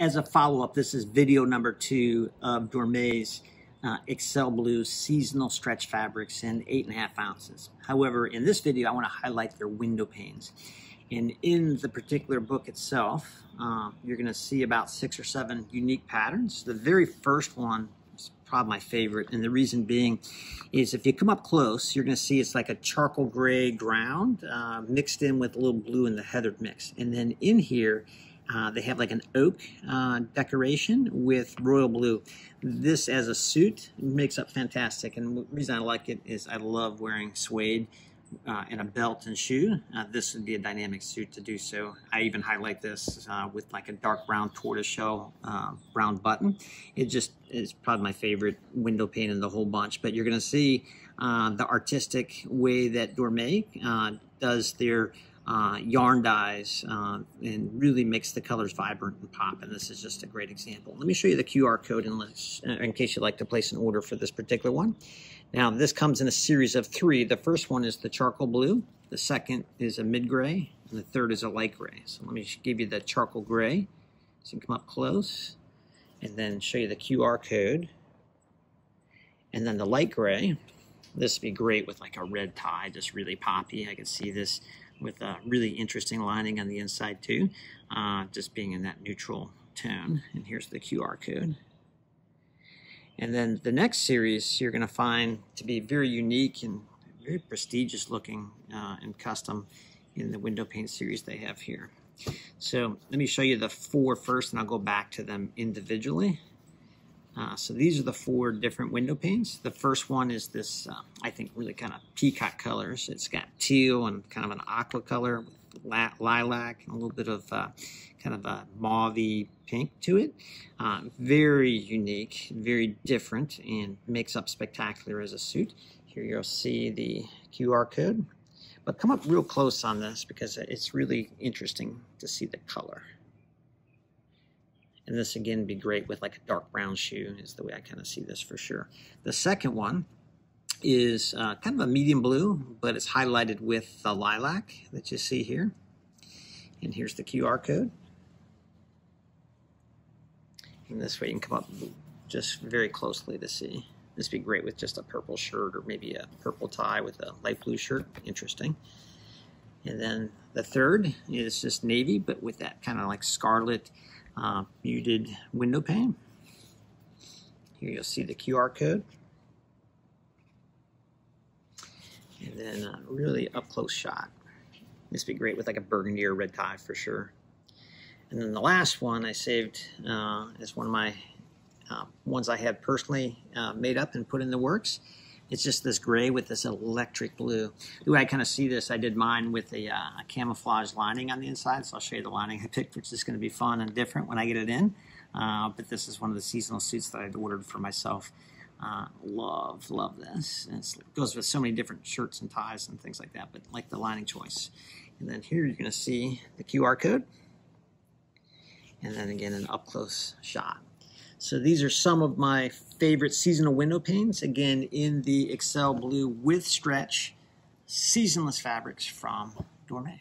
as a follow-up, this is video number two of Dormeuil's uh, Exel Blue seasonal stretch fabrics in eight and a half ounces. However, in this video, I want to highlight their window panes. And in the particular book itself, uh, you're going to see about six or seven unique patterns. The very first one is probably my favorite, and the reason being is if you come up close, you're going to see it's like a charcoal gray ground uh, mixed in with a little blue in the heathered mix. And then in here, uh, they have like an oak uh, decoration with royal blue. This as a suit makes up fantastic. And the reason I like it is I love wearing suede uh, and a belt and shoe. Uh, this would be a dynamic suit to do so. I even highlight this uh, with like a dark brown tortoiseshell brown button. It just is probably my favorite window pane in the whole bunch. But you're going to see the artistic way that Dormeuil does their uh, yarn dyes uh, and really makes the colors vibrant and pop. And this is just a great example. Let me show you the QR code in, uh, in case you'd like to place an order for this particular one. Now, this comes in a series of three. The first one is the charcoal blue. The second is a mid-gray. And the third is a light gray. So let me give you the charcoal gray. So you can come up close and then show you the QR code. And then the light gray. This would be great with like a red tie, just really poppy. I can see this with a really interesting lining on the inside too, uh, just being in that neutral tone. And here's the QR code. And then the next series you're going to find to be very unique and very prestigious looking uh, and custom in the window pane series they have here. So let me show you the four first and I'll go back to them individually. Uh, so these are the four different window panes. The first one is this, uh, I think, really kind of peacock colors. It's got teal and kind of an aqua color with lilac and a little bit of uh, kind of a mauve pink to it. Uh, very unique, very different, and makes up spectacular as a suit. Here you'll see the QR code. But come up real close on this because it's really interesting to see the color. And this again be great with like a dark brown shoe is the way I kind of see this for sure. The second one is uh, kind of a medium blue, but it's highlighted with the lilac that you see here. And here's the QR code. And this way you can come up just very closely to see. This would be great with just a purple shirt or maybe a purple tie with a light blue shirt. Interesting. And then the third is just navy, but with that kind of like scarlet uh, muted window pane. Here you'll see the QR code. And then a really up close shot. This would be great with like a burgundy or red tie for sure. And then the last one I saved uh, is one of my uh, ones I had personally uh, made up and put in the works. It's just this gray with this electric blue. The way I kind of see this, I did mine with a, uh, camouflage lining on the inside, so I'll show you the lining I picked, which is going to be fun and different when I get it in. Uh, but this is one of the seasonal suits that I'd ordered for myself. Uh, love, love this. It goes with so many different shirts and ties and things like that, but like the lining choice. And then here you're going to see the QR code. And then again, an up-close shot. So these are some of my favorite seasonal window panes, again in the Exel Blue with stretch, seasonless fabrics from Dormeuil.